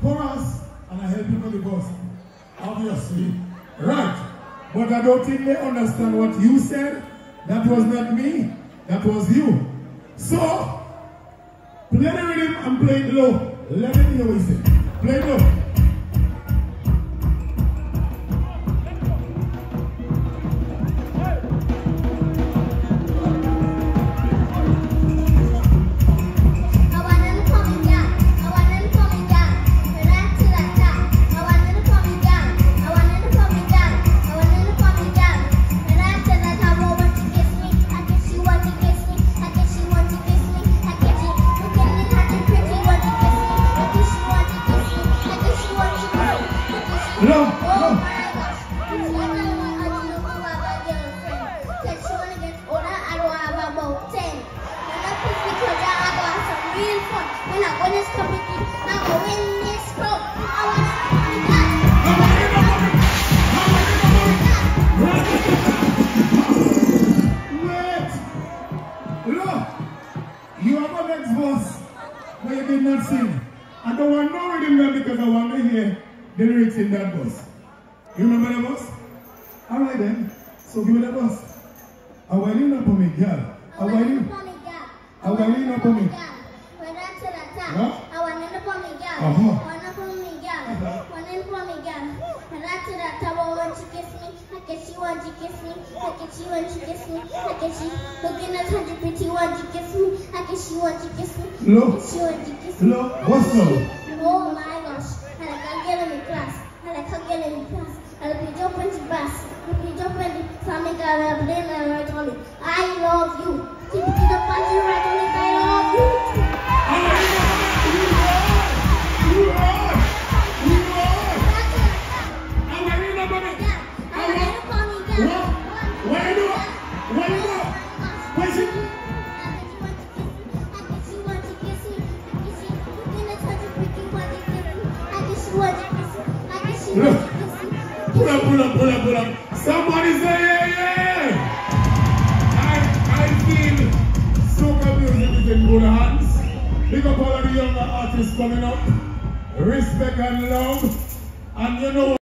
chorus and I help people the. Obviously. Right. But I don't think they understand what you said. That was not me. That was you. So, play the rhythm and play it low. Let me hear what you say. Play it low. Verse where you did not sing. I don't want no rhythm because I want to hear the lyrics in that verse. You remember the verse? Alright then. So give me the verse. I want you up on me, girl. I want you. I want you up on me. Huh? I want up on me, girl. Uh-huh. Want up on me, girl. Want up on me, girl. I to that I want you kiss me. I guess you want you kiss me. I guess you want you kiss me. I guess you looking at hundred pretty, want you kiss me. I guess you want you kiss me. Look. I you want you kiss me. Look. What's up? Oh my Pull up, pull up, pull up, pull up. Somebody say yeah, yeah. I, I feel soca music is in good hands. Big up all of the younger artists coming up. Respect and love. And you know